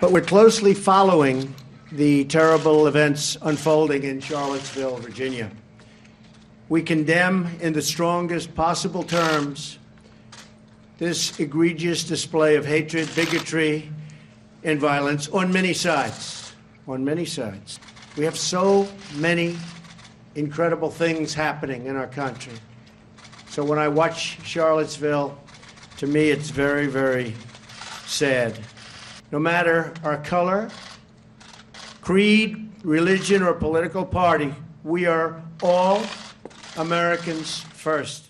But we're closely following the terrible events unfolding in Charlottesville, Virginia. We condemn in the strongest possible terms this egregious display of hatred, bigotry, and violence on many sides. On many sides. We have so many incredible things happening in our country. So when I watch Charlottesville, to me it's very, very sad. No matter our color, creed, religion, or political party, we are all Americans first.